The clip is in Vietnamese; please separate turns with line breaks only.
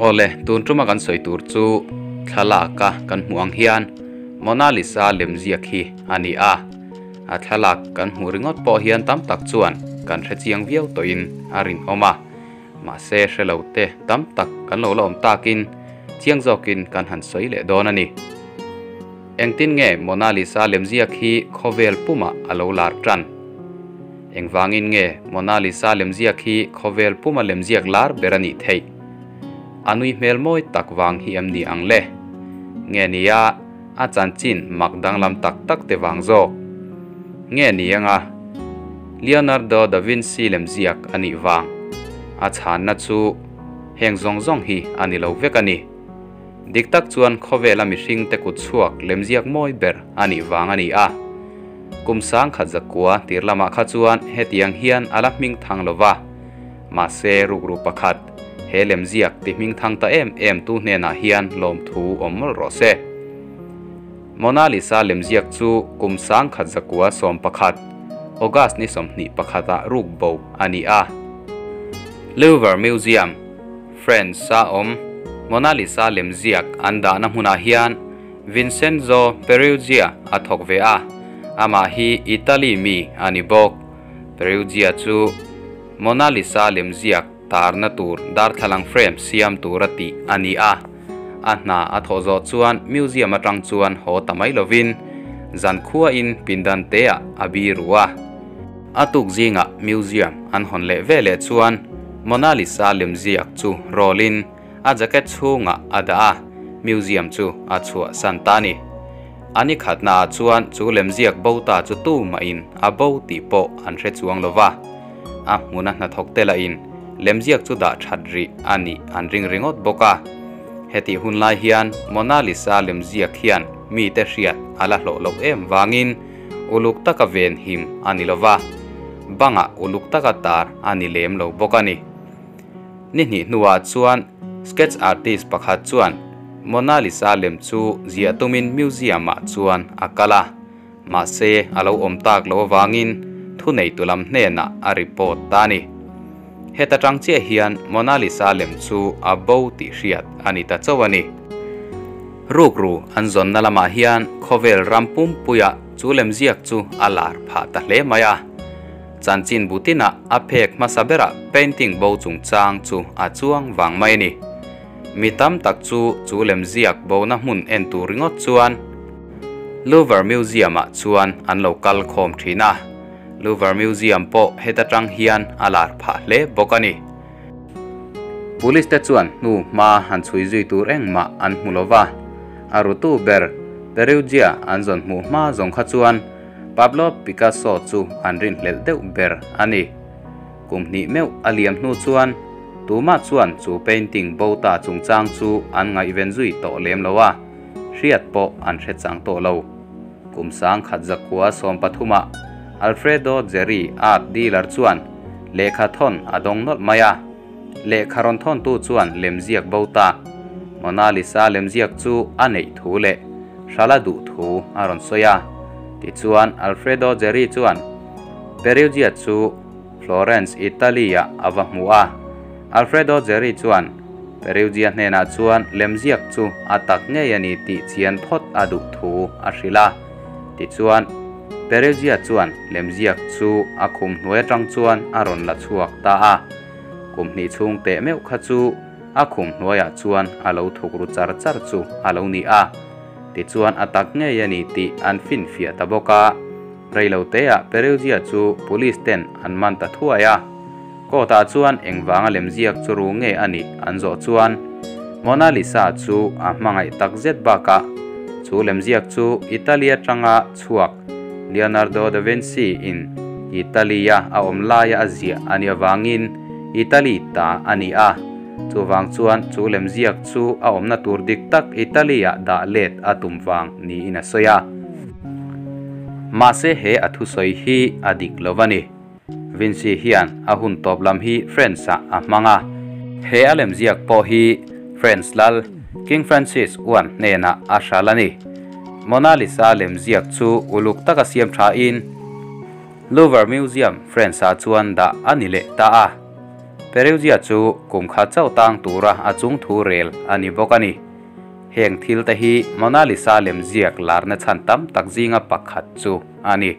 ole tun tuma kan soi tur chu thala ka kan muang hian Mona Lisa lem ziak hi ani a. À, a thala kan hu ringot po hian tam tak chuan kan re chiang viau to in à, arin oma ma. Se hrelote tam tak kan lo lom takin chiang zokin kan han soi le don ani eng tin nge Mona Lisa lem ziak hi khovel puma alo à, lar tran eng wangin nge Mona Lisa lem ziak hi khovel puma lem ziak lar berani thei anui mel moi tak wang hi am ni ang le. Nge nia a chan chin mak dang lam tak tak te wang zo. Nge ni anga Leonardo da Vinci lem ziak ani wang. A chan na chu, heng zong zong hi ani lo vek ani. Dik tak chuan khowela mi hring te ku chuak lem ziak moi ber ani wang ani a. Kum sang khat zakua tirlama kha chuan hetiang hian ala ming thang lova ma se ruk ru pakhat helem ziak ti ming thang ta em em tu hne na hian lom thu omol ro se. Mona Lisa lem ziak chu kum sang khat zakua som pakhat. August ni som ni pakhata ah ruk bo ani a. Louvre Museum. Friends sa om. Mona Lisa lem ziak anda na huna ah hian. Vincenzo Peruggia athok ve a. Ama hi Italy mi ani bok. Perugia chu Mona Lisa lem ziak tar na tur dar thalang frame siam turati ani a. A na a thozo chuan, museum atang chuan ho tamai lovin zan khua in pindan te a abi ruwa atuk zinga museum, an hon le vele chuan. Mona Lisa lem ziak chu rolin a jacket chunga ada a museum chu, a chua santani ani khatna chuan, chu lem ziak bota chu tu ma in. A bo ti po, an re chuang lova a muna na thok tela in. Lemziak chu da thadri ani an ring ringot boka. Heti hunlai hian Mona Lisa lemziak hian mi te hriat ala hlo lo em wangin uluk taka ven him ani lova banga uluk taka tar ani lem lo bokani. Ni ni nuwa chuan sketch artist pakhat chuan. Mona Lisa lem chu zia tumin museum a chuan akala. Ma se alo om tak lo wangin thu tulam hne na a report tani heta tangche hian Mona Lisa lem chu a bo ti hriat ani ta chawani ruk ru an zon na lama hian khovel rampum puya chu lem ziak chu alar pha ta hle maya chanchin butina a phek ma sabera painting bo chung chang chu a chuang wang mai ni. Mitam tak chu chu lem ziak bo na hun en tu ringot chuan. Louvre Museum a chuan an local khom thina. Louvre Museum po hetatang hian alar pha le bokani Police te chuan nu ma han chui zui tur eng ma an mulova arutu ber Perugia an zon mu ma zong kha chuan. Pablo Picasso chu an rin lel deuh ber ani kumni meu aliam nu chuan. Tuma chuan chu painting bota chung chang chu an ngai ven zui to lem lowa riat po an hre chang to lo. Kum sang khat zakwa som pathuma. Alfredo Jerry at dealer chuan lekha thon adong not maya lekha ron thon tu chuan lemziak bota Mona Lisa lemziak chu anei thu le shala du thu aron soya ti chuan Alfredo Jerry chuan Perugia chu Florence Italia awa Alfredo Jerry chuan Perugia hnena chuan lemziak chu atak nge yani ti chian phot adu thu ashila ti chuan Perezia chuan, lemziak chu, a khum hnue tang chuan, a ron la chuak ta a. Kum ni chung te meu kha chu, a khum hnuaia chuan, a lo thuk ru char char chu, a lo ni a. Ti chuan a tak nge yani ti an fin fia ta boka reilo te a Perezia chu, police ten an man ta thuaya ko ta chuan engwanga lemziak chu ru nge ani, an zo chuan. Mona Lisa chu, a hmangai tak zet ba ka chu lemziak chu, Italia tanga chuak. Leonardo da Vinci in Italia, a omlaya azia ani awangin Italy, ta ani a. Chuwang chuan, chu lem ziak chu, a omna tur dik tak Italia, da let atum wang ni ina soya. Mase he athu soi hi adik lovani Vinci hian a hun top lam hi friends a manga he alem ziak po hi friends lal King Francis wan nena a shalani Monalisa lemziak chu uluk taka siam tha in. Louvre Museum France a chuan da anile ta a. Perugia chu kum kha chau tang tura achung thu rel ani bokani heng thil te hi Monalisa lemziak larna chan tam takjinga pakhat chu ani.